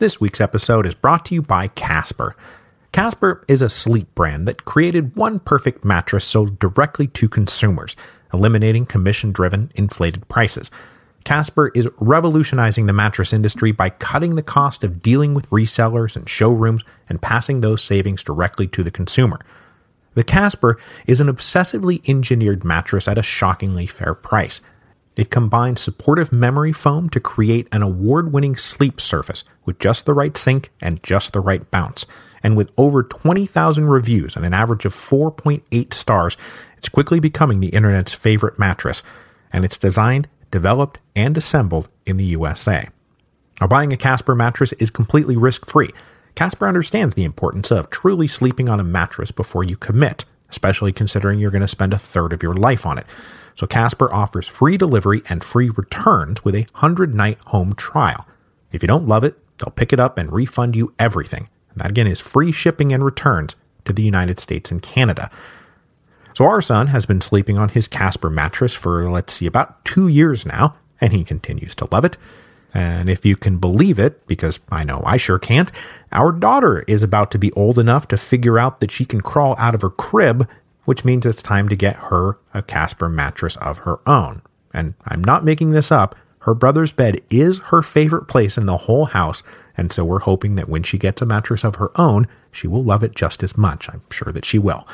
This week's episode is brought to you by Casper. Casper is a sleep brand that created one perfect mattress sold directly to consumers, eliminating commission driven, inflated prices. Casper is revolutionizing the mattress industry by cutting the cost of dealing with resellers and showrooms and passing those savings directly to the consumer. The Casper is an obsessively engineered mattress at a shockingly fair price. It combines supportive memory foam to create an award winning sleep surface with just the right sink and just the right bounce. And with over 20,000 reviews and an average of 4.8 stars, it's quickly becoming the internet's favorite mattress. And it's designed, developed, and assembled in the USA. Now, buying a Casper mattress is completely risk free. Casper understands the importance of truly sleeping on a mattress before you commit, especially considering you're going to spend a third of your life on it. So Casper offers free delivery and free returns with a 100 night home trial. If you don't love it, they'll pick it up and refund you everything. And that again is free shipping and returns to the United States and Canada. So our son has been sleeping on his Casper mattress for, let's see, about two years now, and he continues to love it. And if you can believe it, because I know I sure can't, our daughter is about to be old enough to figure out that she can crawl out of her crib, which means it's time to get her a Casper mattress of her own. And I'm not making this up. Her brother's bed is her favorite place in the whole house, and so we're hoping that when she gets a mattress of her own, she will love it just as much. I'm sure that she will.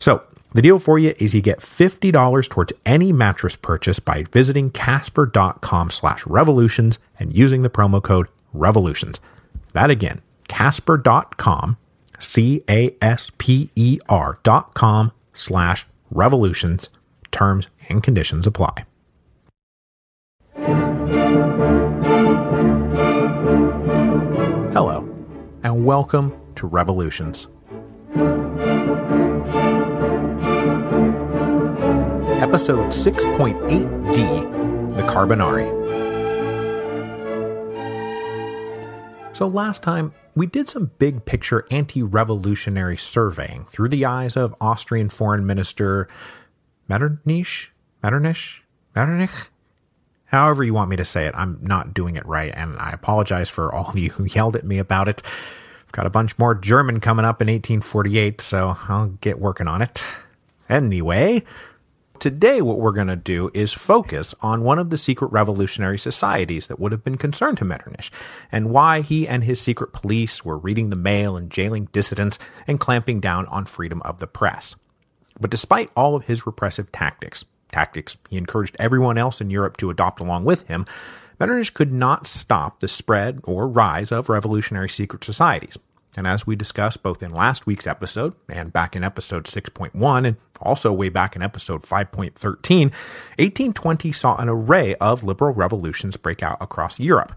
So, the deal for you is you get $50 towards any mattress purchase by visiting casper.com slash revolutions and using the promo code revolutions. That again, casper.com, C-A-S-P-E-R dot com slash revolutions. Terms and conditions apply. Hello, and welcome to Revolutions. Episode 6.8D The Carbonari. So, last time we did some big picture anti revolutionary surveying through the eyes of Austrian Foreign Minister Metternich? Metternich? Metternich? However, you want me to say it, I'm not doing it right, and I apologize for all of you who yelled at me about it. I've got a bunch more German coming up in 1848, so I'll get working on it. Anyway, Today, what we're going to do is focus on one of the secret revolutionary societies that would have been concerned to Metternich, and why he and his secret police were reading the mail and jailing dissidents and clamping down on freedom of the press. But despite all of his repressive tactics, tactics he encouraged everyone else in Europe to adopt along with him, Metternich could not stop the spread or rise of revolutionary secret societies. And as we discussed both in last week's episode and back in episode 6.1 and also way back in episode 5.13, 1820 saw an array of liberal revolutions break out across Europe.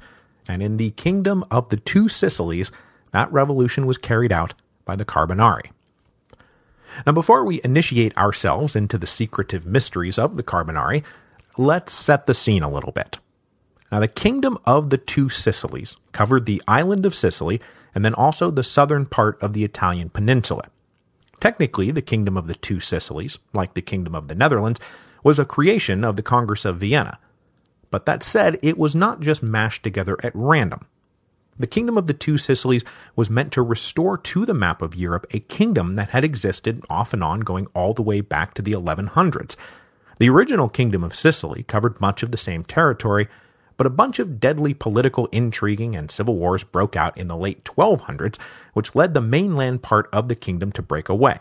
And in the kingdom of the two Sicilies, that revolution was carried out by the Carbonari. Now, before we initiate ourselves into the secretive mysteries of the Carbonari, let's set the scene a little bit. Now, the kingdom of the two Sicilies covered the island of Sicily and then also the southern part of the Italian peninsula. Technically, the Kingdom of the Two Sicilies, like the Kingdom of the Netherlands, was a creation of the Congress of Vienna. But that said, it was not just mashed together at random. The Kingdom of the Two Sicilies was meant to restore to the map of Europe a kingdom that had existed off and on going all the way back to the 1100s. The original Kingdom of Sicily covered much of the same territory, but a bunch of deadly political intriguing and civil wars broke out in the late 1200s, which led the mainland part of the kingdom to break away.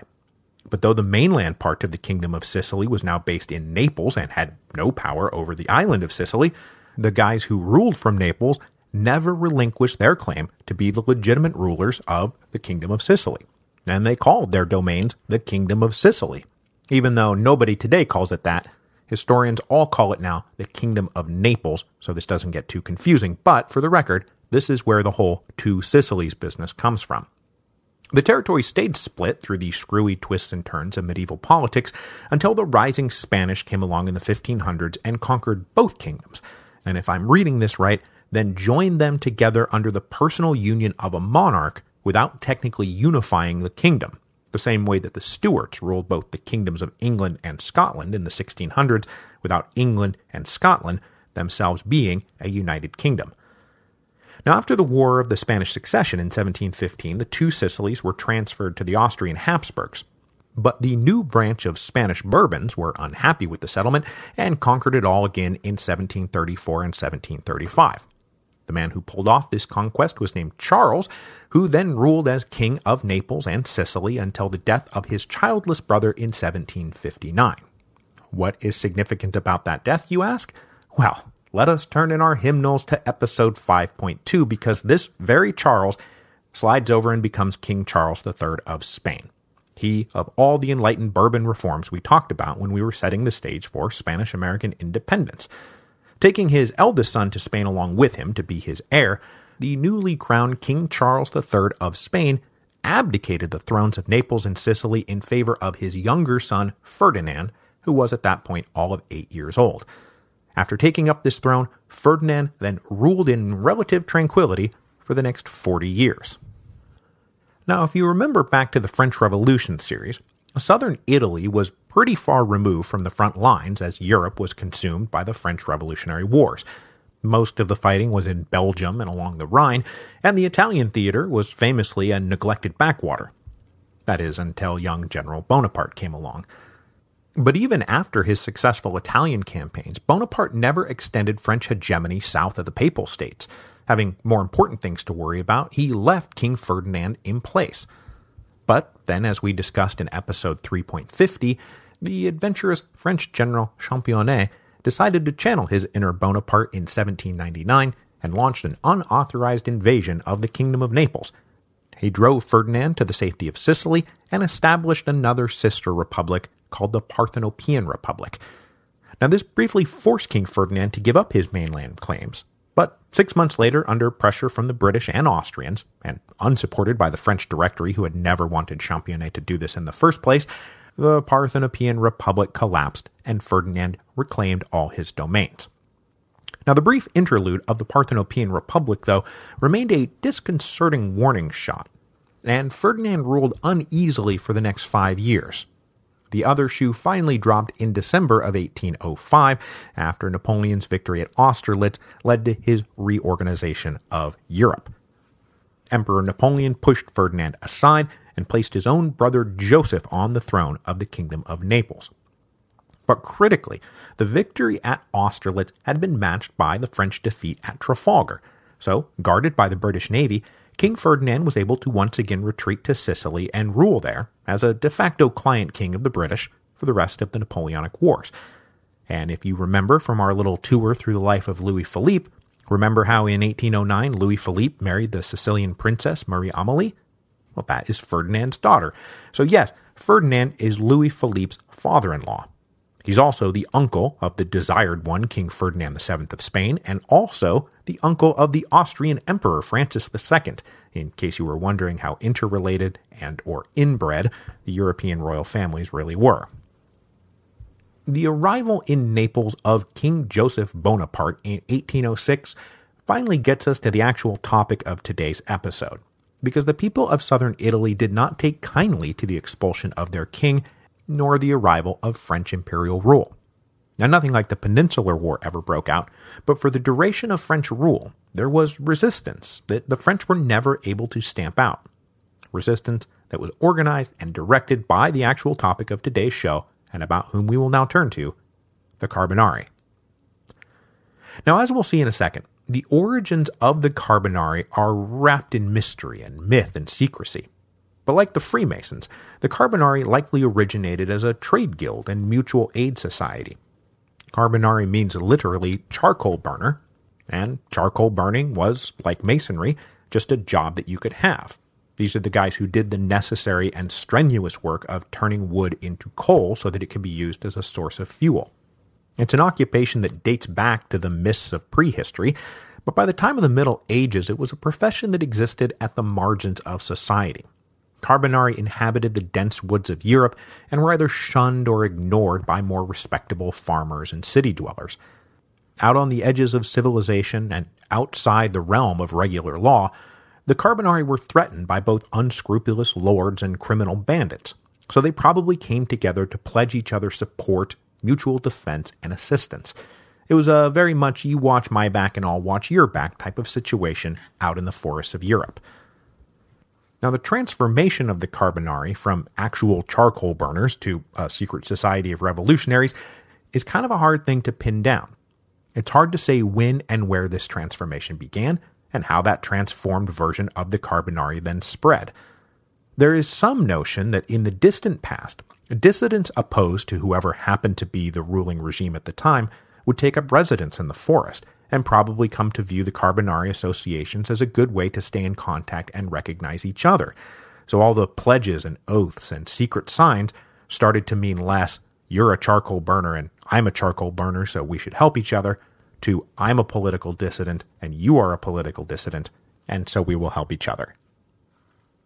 But though the mainland part of the Kingdom of Sicily was now based in Naples and had no power over the island of Sicily, the guys who ruled from Naples never relinquished their claim to be the legitimate rulers of the Kingdom of Sicily. And they called their domains the Kingdom of Sicily. Even though nobody today calls it that, Historians all call it now the Kingdom of Naples, so this doesn't get too confusing, but for the record, this is where the whole Two Sicilies business comes from. The territory stayed split through the screwy twists and turns of medieval politics until the rising Spanish came along in the 1500s and conquered both kingdoms. And if I'm reading this right, then joined them together under the personal union of a monarch without technically unifying the kingdom the same way that the Stuarts ruled both the kingdoms of England and Scotland in the 1600s without England and Scotland themselves being a united kingdom. Now, after the War of the Spanish Succession in 1715, the two Sicilies were transferred to the Austrian Habsburgs. But the new branch of Spanish Bourbons were unhappy with the settlement and conquered it all again in 1734 and 1735. The man who pulled off this conquest was named Charles, who then ruled as King of Naples and Sicily until the death of his childless brother in 1759. What is significant about that death, you ask? Well, let us turn in our hymnals to episode 5.2 because this very Charles slides over and becomes King Charles III of Spain. He, of all the enlightened Bourbon reforms we talked about when we were setting the stage for Spanish American independence. Taking his eldest son to Spain along with him to be his heir, the newly crowned King Charles III of Spain abdicated the thrones of Naples and Sicily in favor of his younger son Ferdinand, who was at that point all of eight years old. After taking up this throne, Ferdinand then ruled in relative tranquility for the next 40 years. Now, if you remember back to the French Revolution series, southern Italy was pretty far removed from the front lines as Europe was consumed by the French Revolutionary Wars. Most of the fighting was in Belgium and along the Rhine, and the Italian theater was famously a neglected backwater. That is, until young General Bonaparte came along. But even after his successful Italian campaigns, Bonaparte never extended French hegemony south of the Papal States. Having more important things to worry about, he left King Ferdinand in place. But then, as we discussed in episode 3.50, the adventurous French general Championnet decided to channel his inner Bonaparte in 1799 and launched an unauthorized invasion of the Kingdom of Naples. He drove Ferdinand to the safety of Sicily and established another sister republic called the Parthenopean Republic. Now, this briefly forced King Ferdinand to give up his mainland claims, but six months later, under pressure from the British and Austrians, and unsupported by the French Directory, who had never wanted Championnet to do this in the first place, the Parthenopean Republic collapsed and Ferdinand reclaimed all his domains. Now, the brief interlude of the Parthenopean Republic, though, remained a disconcerting warning shot, and Ferdinand ruled uneasily for the next five years. The other shoe finally dropped in December of 1805 after Napoleon's victory at Austerlitz led to his reorganization of Europe. Emperor Napoleon pushed Ferdinand aside and placed his own brother Joseph on the throne of the Kingdom of Naples. But critically, the victory at Austerlitz had been matched by the French defeat at Trafalgar, so, guarded by the British Navy, King Ferdinand was able to once again retreat to Sicily and rule there as a de facto client king of the British for the rest of the Napoleonic Wars. And if you remember from our little tour through the life of Louis Philippe, remember how in 1809 Louis Philippe married the Sicilian princess Marie Amelie? Well, that is Ferdinand's daughter. So, yes, Ferdinand is Louis Philippe's father in law. He's also the uncle of the desired one, King Ferdinand VII of Spain, and also the uncle of the Austrian Emperor Francis II, in case you were wondering how interrelated and or inbred the European royal families really were. The arrival in Naples of King Joseph Bonaparte in 1806 finally gets us to the actual topic of today's episode because the people of southern Italy did not take kindly to the expulsion of their king nor the arrival of French imperial rule. Now, nothing like the Peninsular War ever broke out, but for the duration of French rule, there was resistance that the French were never able to stamp out. Resistance that was organized and directed by the actual topic of today's show, and about whom we will now turn to the Carbonari. Now, as we'll see in a second, the origins of the Carbonari are wrapped in mystery and myth and secrecy. But like the Freemasons, the Carbonari likely originated as a trade guild and mutual aid society. Carbonari means literally charcoal burner, and charcoal burning was, like masonry, just a job that you could have. These are the guys who did the necessary and strenuous work of turning wood into coal so that it can be used as a source of fuel. It's an occupation that dates back to the mists of prehistory, but by the time of the Middle Ages, it was a profession that existed at the margins of society. Carbonari inhabited the dense woods of Europe and were either shunned or ignored by more respectable farmers and city dwellers. Out on the edges of civilization and outside the realm of regular law, the Carbonari were threatened by both unscrupulous lords and criminal bandits, so they probably came together to pledge each other support, mutual defense, and assistance. It was a very much you watch my back and I'll watch your back type of situation out in the forests of Europe. Now, the transformation of the Carbonari from actual charcoal burners to a secret society of revolutionaries is kind of a hard thing to pin down. It's hard to say when and where this transformation began and how that transformed version of the Carbonari then spread. There is some notion that in the distant past, dissidents opposed to whoever happened to be the ruling regime at the time would take up residence in the forest and probably come to view the Carbonari associations as a good way to stay in contact and recognize each other. So all the pledges and oaths and secret signs started to mean less, you're a charcoal burner and I'm a charcoal burner, so we should help each other, to I'm a political dissident and you are a political dissident, and so we will help each other.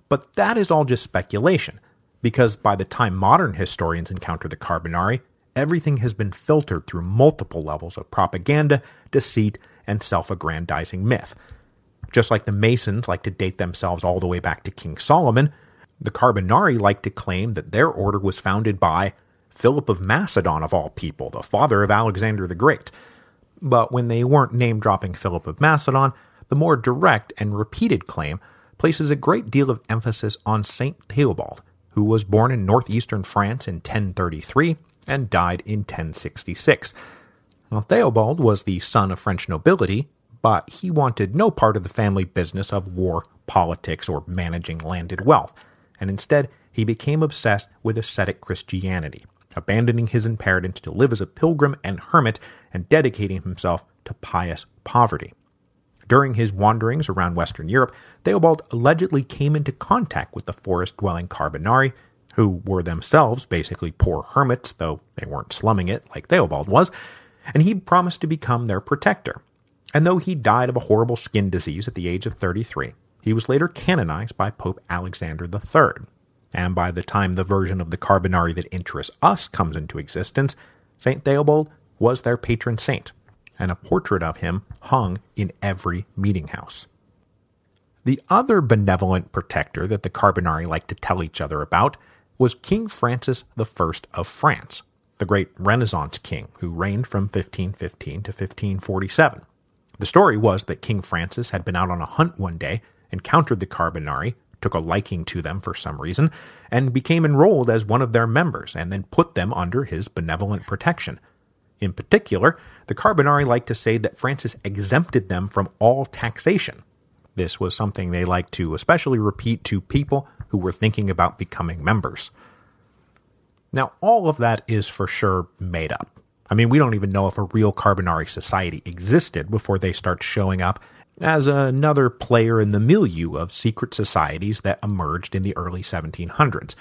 But that is all just speculation, because by the time modern historians encounter the Carbonari, everything has been filtered through multiple levels of propaganda, deceit, and self aggrandizing myth. Just like the Masons like to date themselves all the way back to King Solomon, the Carbonari like to claim that their order was founded by Philip of Macedon, of all people, the father of Alexander the Great. But when they weren't name dropping Philip of Macedon, the more direct and repeated claim places a great deal of emphasis on Saint Theobald, who was born in northeastern France in 1033 and died in 1066. Now, Theobald was the son of French nobility, but he wanted no part of the family business of war, politics, or managing landed wealth, and instead he became obsessed with ascetic Christianity, abandoning his inheritance to live as a pilgrim and hermit and dedicating himself to pious poverty. During his wanderings around Western Europe, Theobald allegedly came into contact with the forest dwelling Carbonari, who were themselves basically poor hermits, though they weren't slumming it like Theobald was, and he promised to become their protector. And though he died of a horrible skin disease at the age of 33, he was later canonized by Pope Alexander III. And by the time the version of the Carbonari that interests us comes into existence, St. Theobald was their patron saint, and a portrait of him hung in every meeting house. The other benevolent protector that the Carbonari like to tell each other about was King Francis I of France, the great Renaissance king who reigned from 1515 to 1547. The story was that King Francis had been out on a hunt one day, encountered the Carbonari, took a liking to them for some reason, and became enrolled as one of their members, and then put them under his benevolent protection. In particular, the Carbonari liked to say that Francis exempted them from all taxation. This was something they liked to especially repeat to people who were thinking about becoming members. Now, all of that is for sure made up. I mean, we don't even know if a real Carbonari society existed before they start showing up as another player in the milieu of secret societies that emerged in the early 1700s.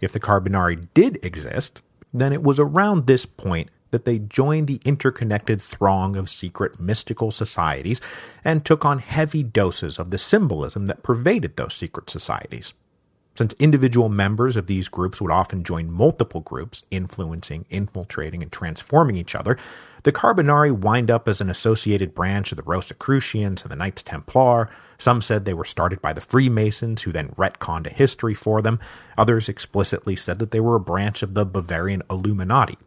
If the Carbonari did exist, then it was around this point that they joined the interconnected throng of secret mystical societies and took on heavy doses of the symbolism that pervaded those secret societies. Since individual members of these groups would often join multiple groups, influencing, infiltrating, and transforming each other, the Carbonari wind up as an associated branch of the Rosicrucians and the Knights Templar. Some said they were started by the Freemasons, who then retconned a history for them. Others explicitly said that they were a branch of the Bavarian Illuminati,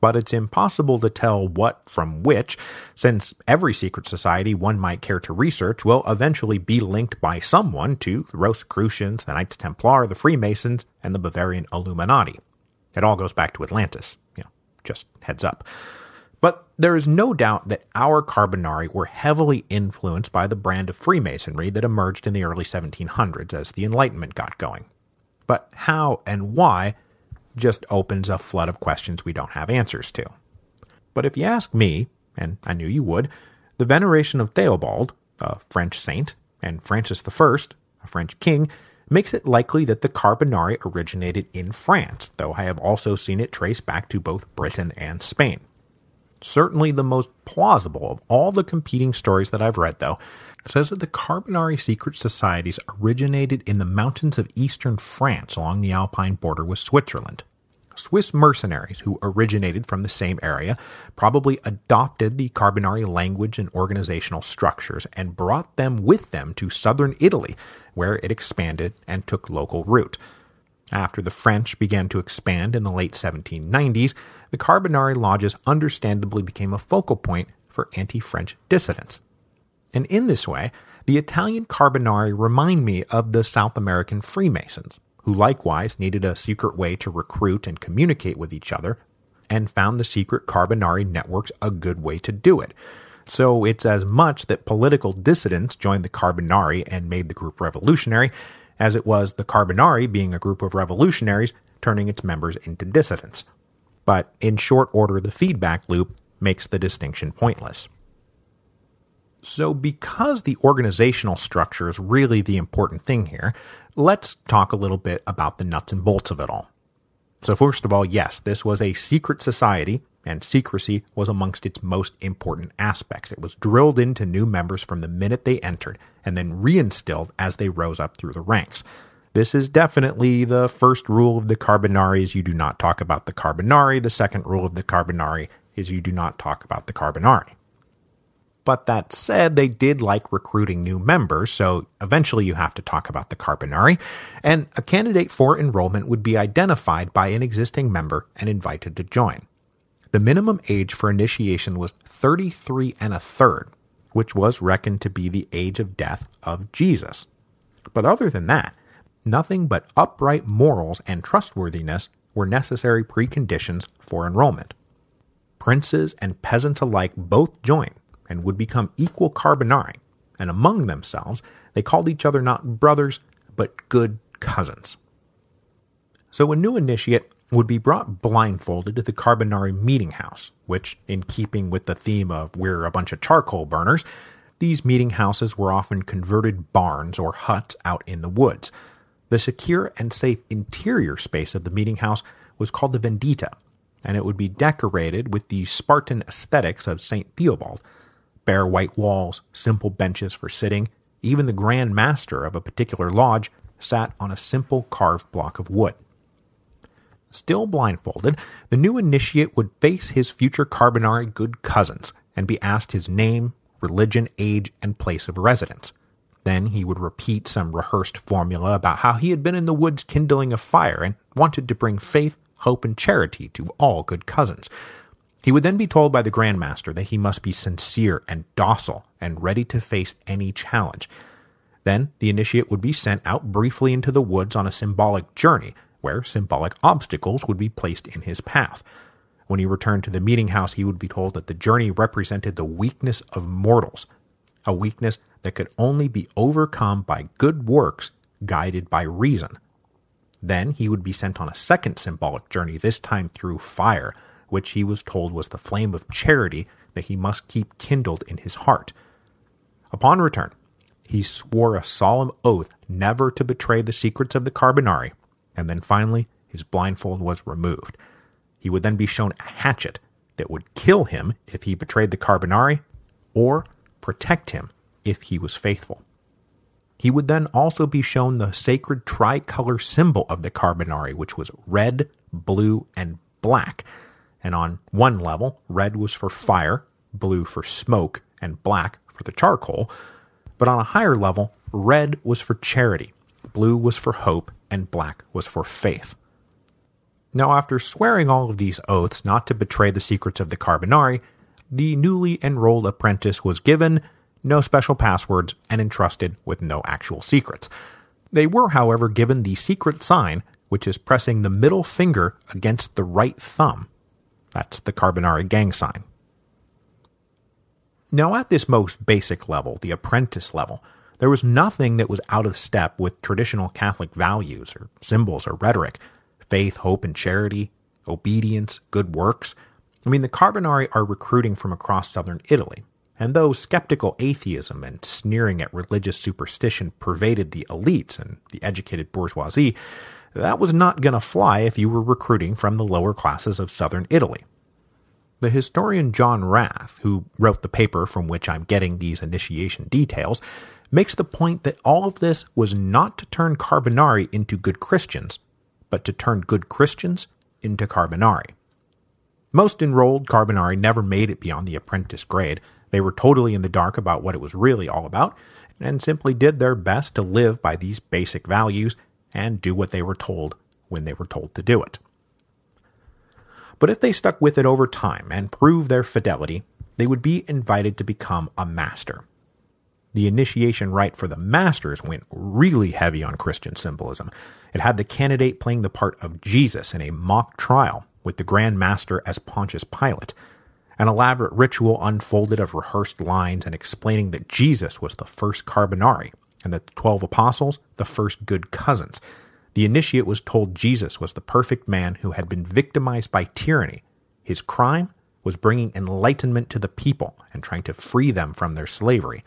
but it's impossible to tell what from which, since every secret society one might care to research will eventually be linked by someone to the Rosicrucians, the Knights Templar, the Freemasons, and the Bavarian Illuminati. It all goes back to Atlantis, you know, just heads up. But there is no doubt that our Carbonari were heavily influenced by the brand of Freemasonry that emerged in the early 1700s as the Enlightenment got going. But how and why just opens a flood of questions we don't have answers to. But if you ask me, and I knew you would, the veneration of Theobald, a French saint, and Francis I, a French king, makes it likely that the Carbonari originated in France, though I have also seen it traced back to both Britain and Spain. Certainly the most plausible of all the competing stories that I've read, though, says that the Carbonari secret societies originated in the mountains of eastern France along the Alpine border with Switzerland. Swiss mercenaries who originated from the same area probably adopted the Carbonari language and organizational structures and brought them with them to southern Italy, where it expanded and took local root. After the French began to expand in the late 1790s, the Carbonari lodges understandably became a focal point for anti French dissidents. And in this way, the Italian Carbonari remind me of the South American Freemasons, who likewise needed a secret way to recruit and communicate with each other, and found the secret Carbonari networks a good way to do it. So it's as much that political dissidents joined the Carbonari and made the group revolutionary, as it was the Carbonari being a group of revolutionaries turning its members into dissidents. But in short order, the feedback loop makes the distinction pointless. So, because the organizational structure is really the important thing here, let's talk a little bit about the nuts and bolts of it all. So, first of all, yes, this was a secret society, and secrecy was amongst its most important aspects. It was drilled into new members from the minute they entered, and then reinstilled as they rose up through the ranks. This is definitely the first rule of the Carbonari is you do not talk about the Carbonari. The second rule of the Carbonari is you do not talk about the Carbonari. But that said, they did like recruiting new members, so eventually you have to talk about the Carbonari, and a candidate for enrollment would be identified by an existing member and invited to join. The minimum age for initiation was 33 and a third, which was reckoned to be the age of death of Jesus. But other than that, nothing but upright morals and trustworthiness were necessary preconditions for enrollment. Princes and peasants alike both joined and would become equal Carbonari, and among themselves they called each other not brothers, but good cousins. So a new initiate would be brought blindfolded to the Carbonari meeting house, which, in keeping with the theme of we're a bunch of charcoal burners, these meeting houses were often converted barns or huts out in the woods. The secure and safe interior space of the meeting house was called the Vendita, and it would be decorated with the Spartan aesthetics of St. Theobald bare white walls, simple benches for sitting. Even the Grand Master of a particular lodge sat on a simple carved block of wood. Still blindfolded, the new initiate would face his future Carbonari good cousins and be asked his name, religion, age, and place of residence. Then he would repeat some rehearsed formula about how he had been in the woods kindling a fire and wanted to bring faith, hope, and charity to all good cousins. He would then be told by the Grand Master that he must be sincere and docile and ready to face any challenge. Then the initiate would be sent out briefly into the woods on a symbolic journey where symbolic obstacles would be placed in his path. When he returned to the meeting house, he would be told that the journey represented the weakness of mortals, a weakness that could only be overcome by good works guided by reason. Then he would be sent on a second symbolic journey, this time through fire, which he was told was the flame of charity that he must keep kindled in his heart. Upon return, he swore a solemn oath never to betray the secrets of the Carbonari, and then finally his blindfold was removed. He would then be shown a hatchet that would kill him if he betrayed the Carbonari, or protect him if he was faithful. He would then also be shown the sacred tricolor symbol of the Carbonari, which was red, blue, and black. And on one level, red was for fire, blue for smoke, and black for the charcoal. But on a higher level, red was for charity, blue was for hope, and black was for faith. Now, after swearing all of these oaths not to betray the secrets of the Carbonari, the newly enrolled apprentice was given no special passwords and entrusted with no actual secrets. They were, however, given the secret sign, which is pressing the middle finger against the right thumb. That's the Carbonari gang sign. Now, at this most basic level, the apprentice level, there was nothing that was out of step with traditional Catholic values or symbols or rhetoric faith, hope, and charity, obedience, good works. I mean, the Carbonari are recruiting from across southern Italy, and though skeptical atheism and sneering at religious superstition pervaded the elites and the educated bourgeoisie, that was not going to fly if you were recruiting from the lower classes of southern Italy. The historian John Rath, who wrote the paper from which I'm getting these initiation details, makes the point that all of this was not to turn Carbonari into good Christians, but to turn good Christians into Carbonari. Most enrolled Carbonari never made it beyond the apprentice grade. They were totally in the dark about what it was really all about, and simply did their best to live by these basic values and do what they were told when they were told to do it. But if they stuck with it over time and proved their fidelity, they would be invited to become a master. The initiation rite for the masters went really heavy on Christian symbolism. It had the candidate playing the part of Jesus in a mock trial with the Grand Master as Pontius Pilate. An elaborate ritual unfolded of rehearsed lines and explaining that Jesus was the first Carbonari and that the twelve apostles the first good cousins. The initiate was told Jesus was the perfect man who had been victimized by tyranny. His crime was bringing enlightenment to the people and trying to free them from their slavery.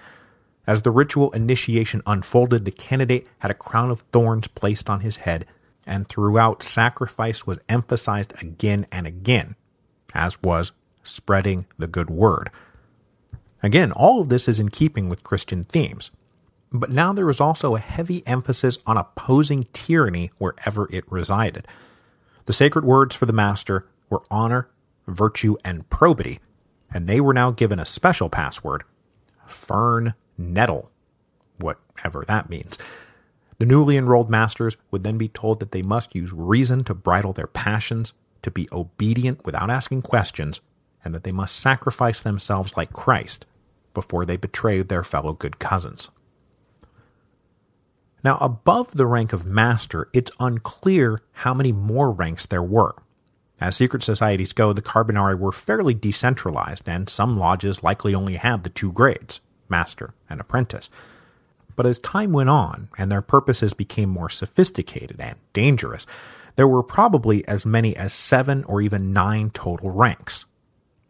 As the ritual initiation unfolded, the candidate had a crown of thorns placed on his head, and throughout, sacrifice was emphasized again and again, as was spreading the good word. Again, all of this is in keeping with Christian themes. But now there was also a heavy emphasis on opposing tyranny wherever it resided. The sacred words for the Master were honor, virtue, and probity, and they were now given a special password Fern Nettle, whatever that means. The newly enrolled masters would then be told that they must use reason to bridle their passions, to be obedient without asking questions, and that they must sacrifice themselves like Christ before they betray their fellow good cousins. Now, above the rank of master, it's unclear how many more ranks there were. As secret societies go, the Carbonari were fairly decentralized, and some lodges likely only had the two grades master and apprentice. But as time went on and their purposes became more sophisticated and dangerous, there were probably as many as seven or even nine total ranks.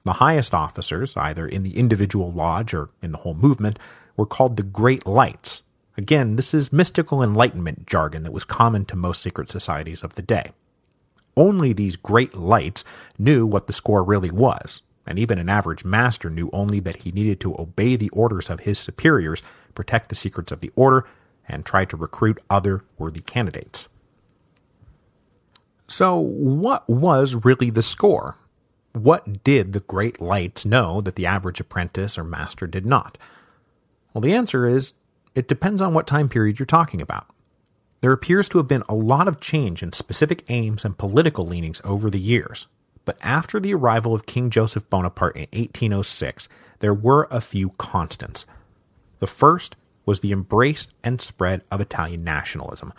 The highest officers, either in the individual lodge or in the whole movement, were called the Great Lights, Again, this is mystical enlightenment jargon that was common to most secret societies of the day. Only these great lights knew what the score really was, and even an average master knew only that he needed to obey the orders of his superiors, protect the secrets of the order, and try to recruit other worthy candidates. So, what was really the score? What did the great lights know that the average apprentice or master did not? Well, the answer is it depends on what time period you're talking about. There appears to have been a lot of change in specific aims and political leanings over the years, but after the arrival of King Joseph Bonaparte in 1806, there were a few constants. The first was the embrace and spread of Italian nationalism.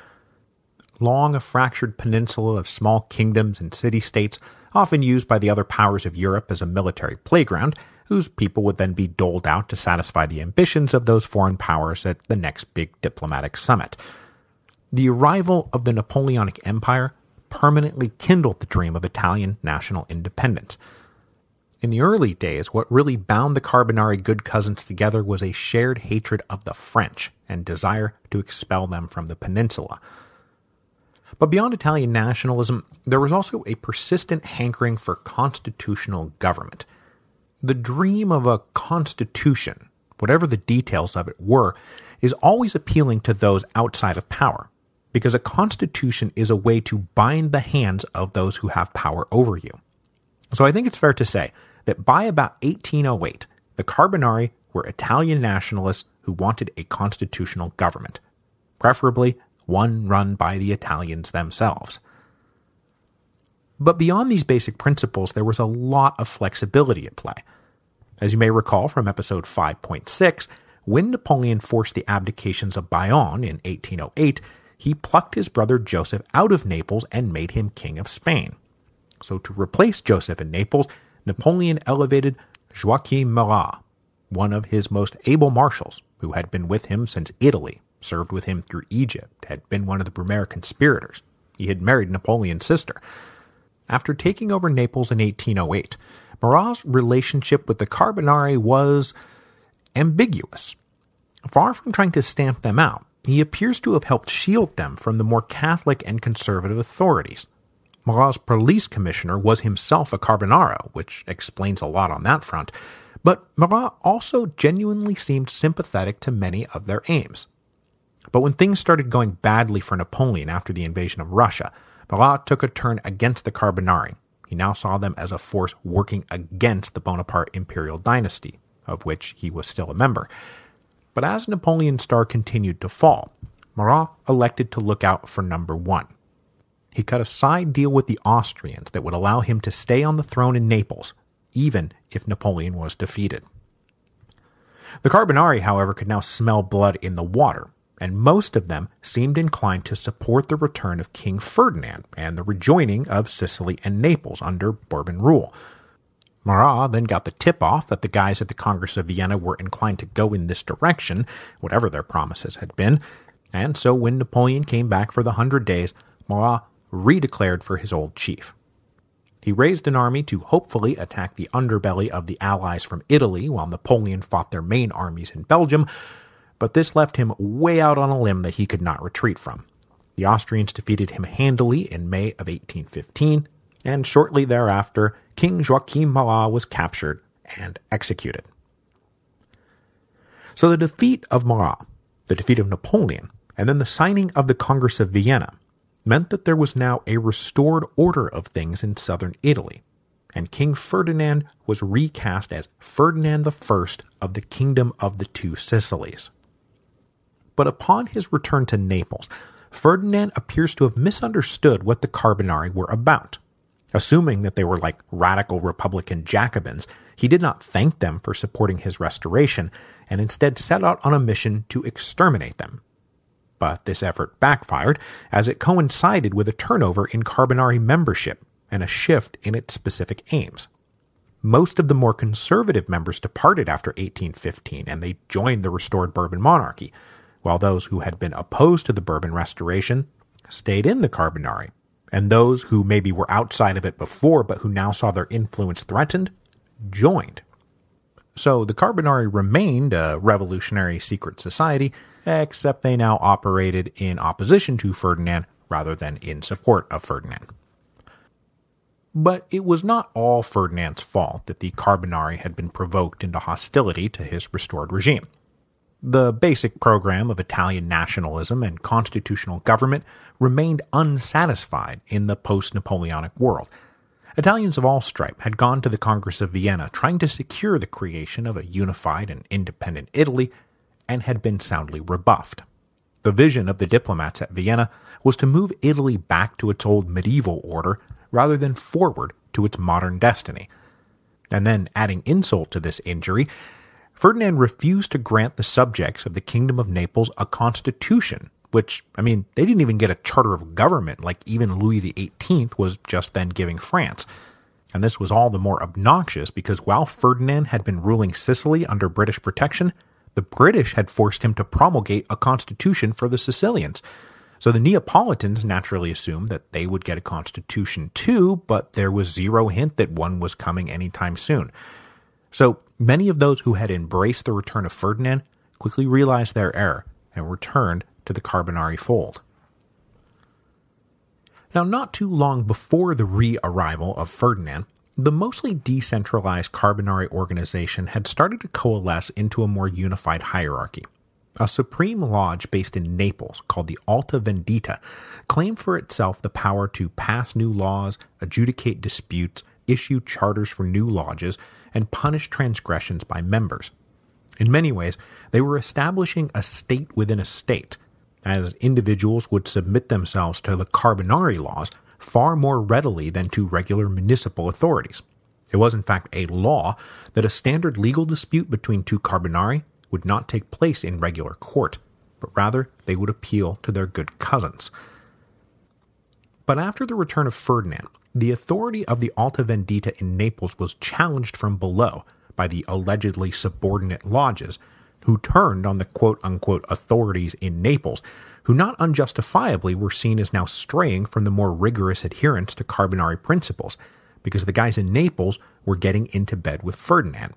Long a fractured peninsula of small kingdoms and city states, often used by the other powers of Europe as a military playground, whose people would then be doled out to satisfy the ambitions of those foreign powers at the next big diplomatic summit. The arrival of the Napoleonic Empire permanently kindled the dream of Italian national independence. In the early days, what really bound the Carbonari good cousins together was a shared hatred of the French and desire to expel them from the peninsula. But beyond Italian nationalism, there was also a persistent hankering for constitutional government. The dream of a constitution, whatever the details of it were, is always appealing to those outside of power, because a constitution is a way to bind the hands of those who have power over you. So I think it's fair to say that by about 1808, the Carbonari were Italian nationalists who wanted a constitutional government, preferably one run by the Italians themselves. But beyond these basic principles, there was a lot of flexibility at play. As you may recall from episode 5.6, when Napoleon forced the abdications of Bayonne in 1808, he plucked his brother Joseph out of Naples and made him king of Spain. So, to replace Joseph in Naples, Napoleon elevated Joachim Murat, one of his most able marshals, who had been with him since Italy, served with him through Egypt, had been one of the Brumaire conspirators. He had married Napoleon's sister. After taking over Naples in 1808, Murat's relationship with the Carbonari was ambiguous. Far from trying to stamp them out, he appears to have helped shield them from the more Catholic and conservative authorities. Murat's police commissioner was himself a Carbonaro, which explains a lot on that front, but Murat also genuinely seemed sympathetic to many of their aims. But when things started going badly for Napoleon after the invasion of Russia, Murat took a turn against the Carbonari, he now saw them as a force working against the Bonaparte imperial dynasty, of which he was still a member. But as Napoleon's star continued to fall, Murat elected to look out for number one. he cut a side deal with the Austrians that would allow him to stay on the throne in Naples, even if Napoleon was defeated. The Carbonari, however, could now smell blood in the water, and most of them seemed inclined to support the return of King Ferdinand and the rejoining of Sicily and Naples under Bourbon rule. Murat then got the tip off that the guys at the Congress of Vienna were inclined to go in this direction, whatever their promises had been, and so when Napoleon came back for the Hundred Days, Murat redeclared for his old chief. He raised an army to hopefully attack the underbelly of the Allies from Italy while Napoleon fought their main armies in Belgium, but this left him way out on a limb that he could not retreat from. The Austrians defeated him handily in May of 1815, and shortly thereafter, King Joachim Murat was captured and executed. So the defeat of Murat, the defeat of Napoleon, and then the signing of the Congress of Vienna meant that there was now a restored order of things in southern Italy, and King Ferdinand was recast as Ferdinand I of the Kingdom of the Two Sicilies. But upon his return to Naples, Ferdinand appears to have misunderstood what the Carbonari were about. Assuming that they were like radical Republican Jacobins, he did not thank them for supporting his restoration and instead set out on a mission to exterminate them but this effort backfired as it coincided with a turnover in Carbonari membership and a shift in its specific aims. Most of the more conservative members departed after 1815 and they joined the restored Bourbon monarchy, while those who had been opposed to the Bourbon restoration stayed in the Carbonari, and those who maybe were outside of it before but who now saw their influence threatened joined. So the Carbonari remained a revolutionary secret society except they now operated in opposition to Ferdinand rather than in support of Ferdinand. But it was not all Ferdinand's fault that the Carbonari had been provoked into hostility to his restored regime. The basic program of Italian nationalism and constitutional government remained unsatisfied in the post Napoleonic world. Italians of all stripe had gone to the Congress of Vienna trying to secure the creation of a unified and independent Italy and had been soundly rebuffed. The vision of the diplomats at Vienna was to move Italy back to its old medieval order rather than forward to its modern destiny. And then, adding insult to this injury, Ferdinand refused to grant the subjects of the Kingdom of Naples a constitution, which, I mean, they didn't even get a charter of government like even Louis XVIII was just then giving France. And this was all the more obnoxious because while Ferdinand had been ruling Sicily under British protection, the British had forced him to promulgate a constitution for the Sicilians. So the Neapolitans naturally assumed that they would get a constitution too, but there was zero hint that one was coming anytime soon. So many of those who had embraced the return of Ferdinand quickly realized their error and returned to the Carbonari fold. Now, not too long before the re arrival of Ferdinand, the mostly decentralized Carbonari organization had started to coalesce into a more unified hierarchy. A supreme lodge based in Naples called the Alta Vendita claimed for itself the power to pass new laws, adjudicate disputes, issue charters for new lodges, and punish transgressions by members. In many ways, they were establishing a state within a state, as individuals would submit themselves to the Carbonari laws far more readily than to regular municipal authorities. It was, in fact, a law that a standard legal dispute between two Carbonari would not take place in regular court, but rather they would appeal to their good cousins. But after the return of Ferdinand, the authority of the Alta Vendita in Naples was challenged from below by the allegedly subordinate lodges, who turned on the quote unquote authorities in Naples who not unjustifiably were seen as now straying from the more rigorous adherence to Carbonari principles, because the guys in Naples were getting into bed with Ferdinand.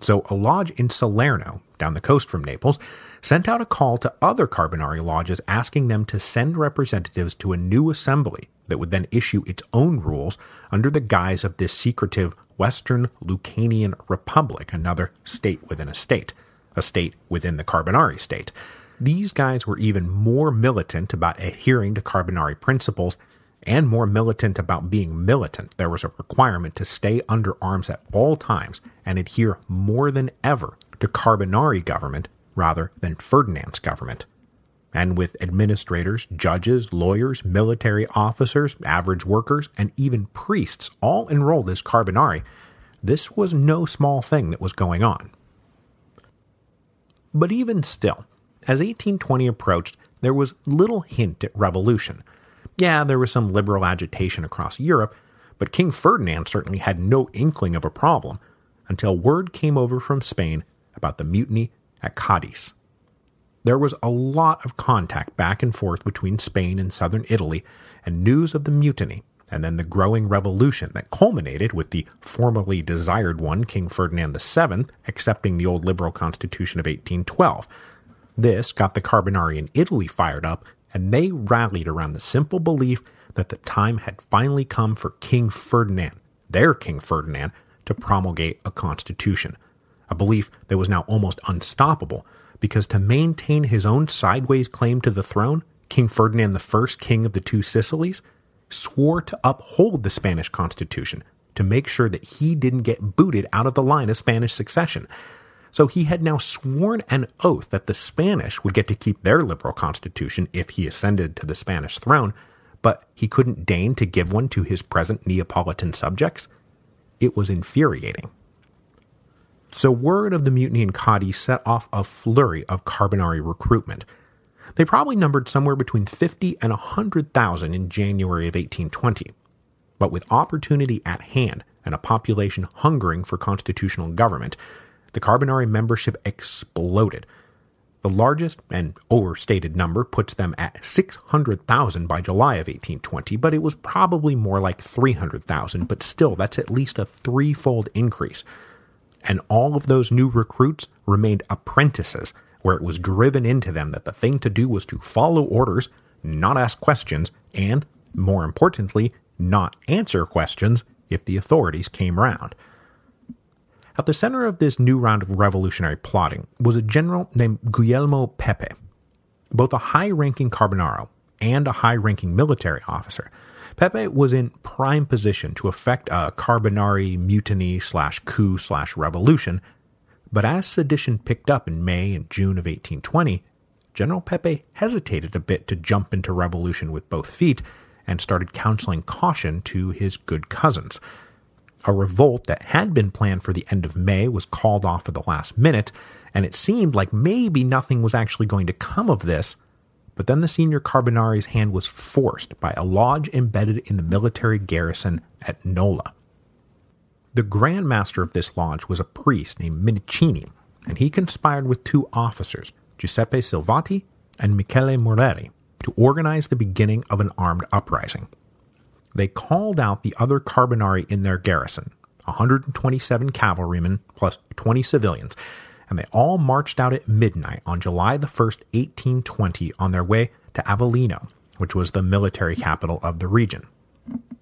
So a lodge in Salerno, down the coast from Naples, sent out a call to other Carbonari lodges asking them to send representatives to a new assembly that would then issue its own rules under the guise of this secretive Western Lucanian Republic, another state within a state, a state within the Carbonari state. These guys were even more militant about adhering to Carbonari principles and more militant about being militant. There was a requirement to stay under arms at all times and adhere more than ever to Carbonari government rather than Ferdinand's government. And with administrators, judges, lawyers, military officers, average workers, and even priests all enrolled as Carbonari, this was no small thing that was going on. But even still, as 1820 approached, there was little hint at revolution. Yeah, there was some liberal agitation across Europe, but King Ferdinand certainly had no inkling of a problem until word came over from Spain about the mutiny at Cadiz. There was a lot of contact back and forth between Spain and southern Italy, and news of the mutiny, and then the growing revolution that culminated with the formerly desired one, King Ferdinand VII, accepting the old liberal constitution of 1812. This got the Carbonari in Italy fired up, and they rallied around the simple belief that the time had finally come for King Ferdinand, their King Ferdinand, to promulgate a constitution, a belief that was now almost unstoppable because to maintain his own sideways claim to the throne, King Ferdinand I, King of the Two Sicilies, swore to uphold the Spanish Constitution to make sure that he didn't get booted out of the line of Spanish succession. So he had now sworn an oath that the Spanish would get to keep their liberal constitution if he ascended to the Spanish throne, but he couldn't deign to give one to his present Neapolitan subjects. It was infuriating. So word of the mutiny in Cadiz set off a flurry of Carbonari recruitment. They probably numbered somewhere between 50 and 100,000 in January of 1820. But with opportunity at hand and a population hungering for constitutional government, the Carbonari membership exploded. The largest and overstated number puts them at 600,000 by July of 1820, but it was probably more like 300,000, but still, that's at least a threefold increase and all of those new recruits remained apprentices, where it was driven into them that the thing to do was to follow orders, not ask questions, and, more importantly, not answer questions if the authorities came round. At the center of this new round of revolutionary plotting was a general named Guglielmo Pepe, both a high ranking Carbonaro and a high ranking military officer Pepe was in prime position to effect a uh, Carbonari mutiny slash coup slash revolution, but as sedition picked up in May and June of 1820, General Pepe hesitated a bit to jump into revolution with both feet and started counseling caution to his good cousins. A revolt that had been planned for the end of May was called off at the last minute, and it seemed like maybe nothing was actually going to come of this but then the senior Carbonari's hand was forced by a lodge embedded in the military garrison at Nola. The Grand Master of this lodge was a priest named Minicini, and he conspired with two officers, Giuseppe Silvati and Michele Morelli, to organize the beginning of an armed uprising. They called out the other Carbonari in their garrison, 127 cavalrymen plus 20 civilians, and they all marched out at midnight on July the 1st, 1820, on their way to Avellino, which was the military capital of the region.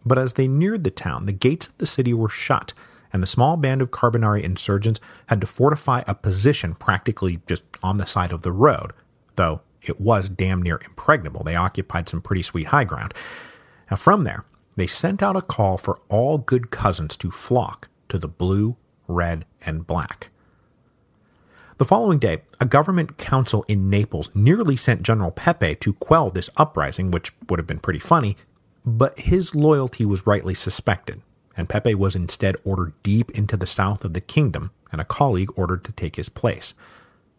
But as they neared the town, the gates of the city were shut, and the small band of Carbonari insurgents had to fortify a position practically just on the side of the road, though it was damn near impregnable. They occupied some pretty sweet high ground. Now, from there, they sent out a call for all good cousins to flock to the blue, red, and black. The following day, a government council in Naples nearly sent General Pepe to quell this uprising, which would have been pretty funny, but his loyalty was rightly suspected, and Pepe was instead ordered deep into the south of the kingdom, and a colleague ordered to take his place.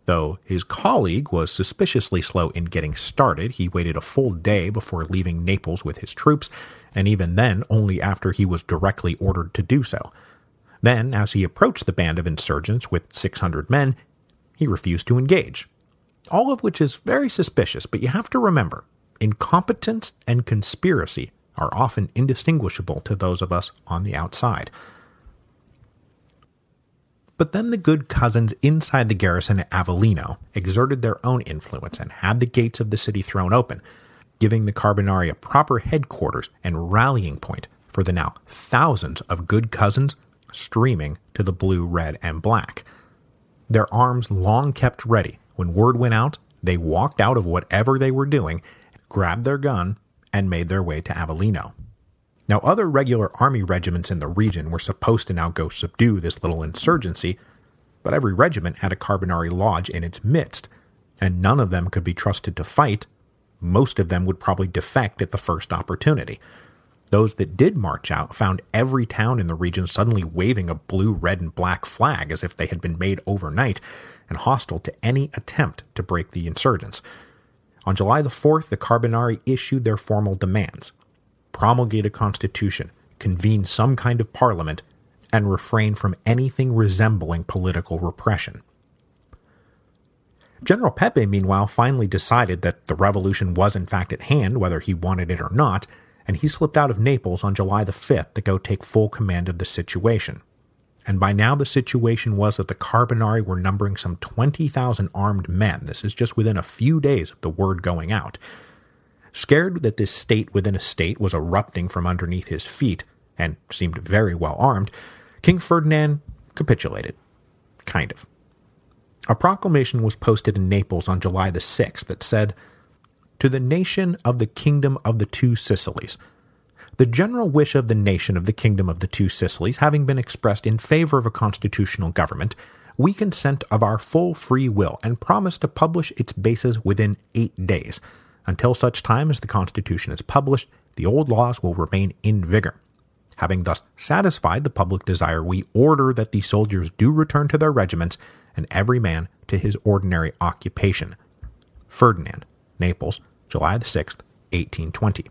Though his colleague was suspiciously slow in getting started, he waited a full day before leaving Naples with his troops, and even then only after he was directly ordered to do so. Then, as he approached the band of insurgents with 600 men, he refused to engage. All of which is very suspicious, but you have to remember incompetence and conspiracy are often indistinguishable to those of us on the outside. But then the good cousins inside the garrison at Avellino exerted their own influence and had the gates of the city thrown open, giving the Carbonari a proper headquarters and rallying point for the now thousands of good cousins streaming to the blue, red, and black their arms long kept ready. When word went out, they walked out of whatever they were doing, grabbed their gun, and made their way to Avellino. Now, other regular army regiments in the region were supposed to now go subdue this little insurgency, but every regiment had a Carbonari lodge in its midst, and none of them could be trusted to fight, most of them would probably defect at the first opportunity. Those that did march out found every town in the region suddenly waving a blue, red, and black flag as if they had been made overnight and hostile to any attempt to break the insurgents. On July the 4th, the Carbonari issued their formal demands promulgate a constitution, convene some kind of parliament, and refrain from anything resembling political repression. General Pepe, meanwhile, finally decided that the revolution was in fact at hand, whether he wanted it or not, and he slipped out of Naples on July the 5th to go take full command of the situation. And by now, the situation was that the Carbonari were numbering some 20,000 armed men. This is just within a few days of the word going out. Scared that this state within a state was erupting from underneath his feet, and seemed very well armed, King Ferdinand capitulated. Kind of. A proclamation was posted in Naples on July the 6th that said, to the nation of the kingdom of the two Sicilies. The general wish of the nation of the kingdom of the two Sicilies having been expressed in favor of a constitutional government, we consent of our full free will and promise to publish its bases within eight days. Until such time as the Constitution is published, the old laws will remain in vigor. Having thus satisfied the public desire, we order that the soldiers do return to their regiments and every man to his ordinary occupation. Ferdinand, Naples, July 6, 1820.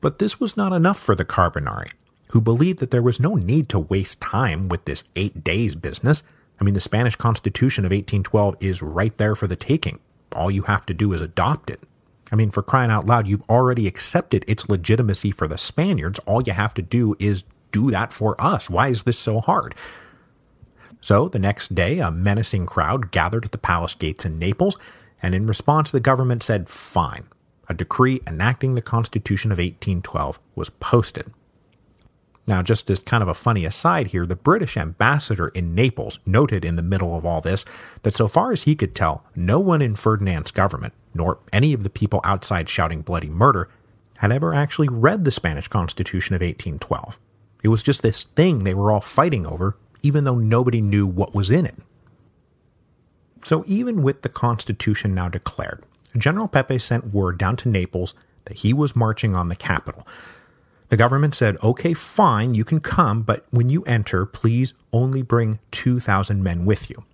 But this was not enough for the Carbonari, who believed that there was no need to waste time with this eight days business. I mean, the Spanish Constitution of 1812 is right there for the taking. All you have to do is adopt it. I mean, for crying out loud, you've already accepted its legitimacy for the Spaniards. All you have to do is do that for us. Why is this so hard? So, the next day, a menacing crowd gathered at the palace gates in Naples and in response the government said fine. A decree enacting the Constitution of 1812 was posted. Now, just as kind of a funny aside here, the British ambassador in Naples noted in the middle of all this that so far as he could tell, no one in Ferdinand's government, nor any of the people outside shouting bloody murder, had ever actually read the Spanish Constitution of 1812. It was just this thing they were all fighting over, even though nobody knew what was in it. So even with the Constitution now declared, General Pepe sent word down to Naples that he was marching on the capital. The government said, okay, fine, you can come, but when you enter, please only bring 2,000 men with you.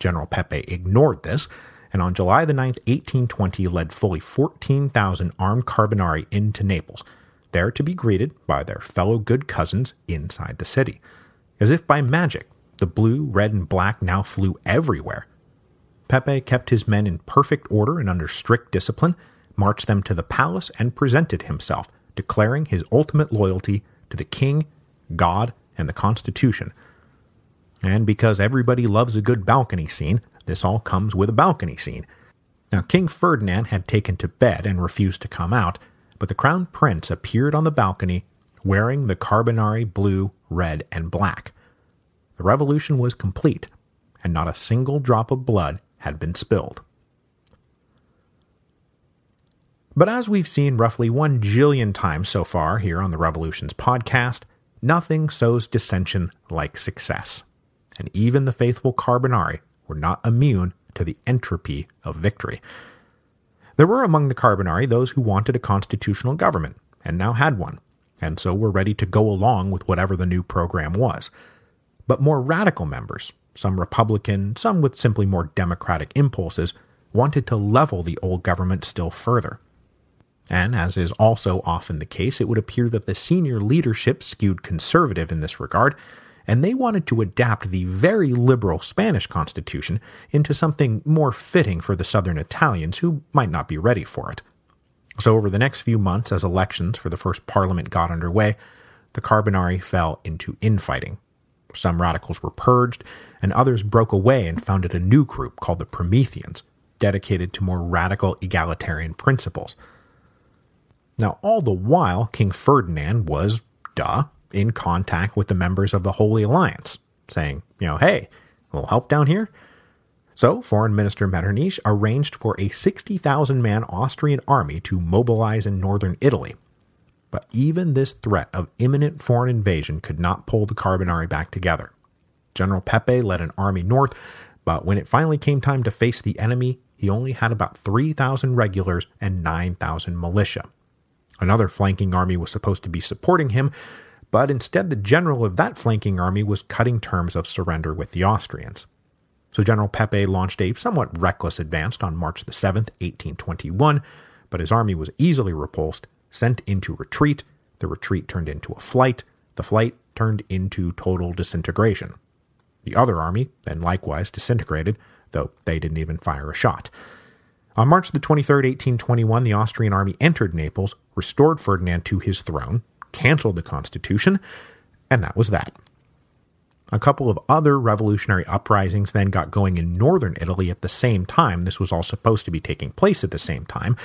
General Pepe ignored this, and on July the 9th, 1820, led fully 14,000 armed Carbonari into Naples, there to be greeted by their fellow good cousins inside the city. As if by magic, the blue, red, and black now flew everywhere, Pepe kept his men in perfect order and under strict discipline, marched them to the palace, and presented himself, declaring his ultimate loyalty to the king, God, and the Constitution. And because everybody loves a good balcony scene, this all comes with a balcony scene. Now, King Ferdinand had taken to bed and refused to come out, but the crown prince appeared on the balcony wearing the Carbonari blue, red, and black. The revolution was complete, and not a single drop of blood had been spilled. But as we've seen roughly one jillion times so far here on the Revolutions podcast, nothing sows dissension like success. And even the faithful Carbonari were not immune to the entropy of victory. There were among the Carbonari those who wanted a constitutional government, and now had one, and so were ready to go along with whatever the new program was. But more radical members, some Republican, some with simply more democratic impulses, wanted to level the old government still further. And as is also often the case, it would appear that the senior leadership skewed conservative in this regard, and they wanted to adapt the very liberal Spanish constitution into something more fitting for the southern Italians who might not be ready for it. So, over the next few months, as elections for the first parliament got underway, the Carbonari fell into infighting. Some radicals were purged, and others broke away and founded a new group called the Prometheans, dedicated to more radical egalitarian principles. Now, all the while, King Ferdinand was, duh, in contact with the members of the Holy Alliance, saying, you know, hey, a little help down here? So, Foreign Minister Metternich arranged for a 60,000 man Austrian army to mobilize in northern Italy but even this threat of imminent foreign invasion could not pull the Carbonari back together. General Pepe led an army north, But when it finally came time to face the enemy, he only had about 3,000 regulars and 9,000 militia. Another flanking army was supposed to be supporting him, but instead the general of that flanking army was cutting terms of surrender with the Austrians. So General Pepe launched a somewhat reckless advance on March the 7th, 1821, but his army was easily repulsed, sent into retreat, the retreat turned into a flight, the flight turned into total disintegration. The other army then likewise disintegrated, though they didn't even fire a shot. On March the 23rd, 1821, the Austrian army entered Naples, restored Ferdinand to his throne, canceled the constitution, and that was that. A couple of other revolutionary uprisings then got going in northern Italy at the same time. This was all supposed to be taking place at the same time,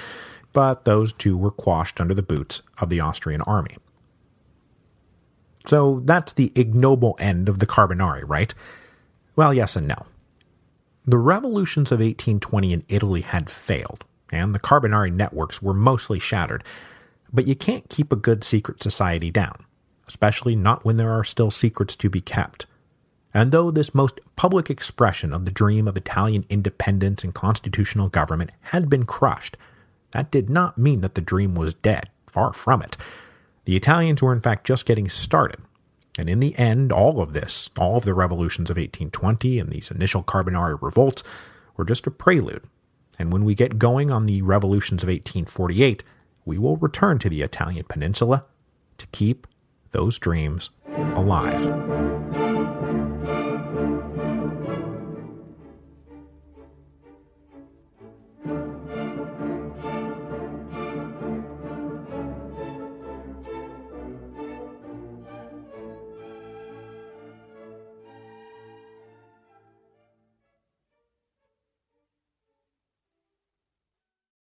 but those two were quashed under the boots of the Austrian army. So that's the ignoble end of the Carbonari, right? Well, yes and no. The revolutions of 1820 in Italy had failed, and the Carbonari networks were mostly shattered, but you can't keep a good secret society down, especially not when there are still secrets to be kept. And though this most public expression of the dream of Italian independence and constitutional government had been crushed, that did not mean that the dream was dead. Far from it. The Italians were in fact just getting started. And in the end, all of this, all of the revolutions of 1820 and these initial Carbonari revolts, were just a prelude. And when we get going on the revolutions of 1848, we will return to the Italian peninsula to keep those dreams alive.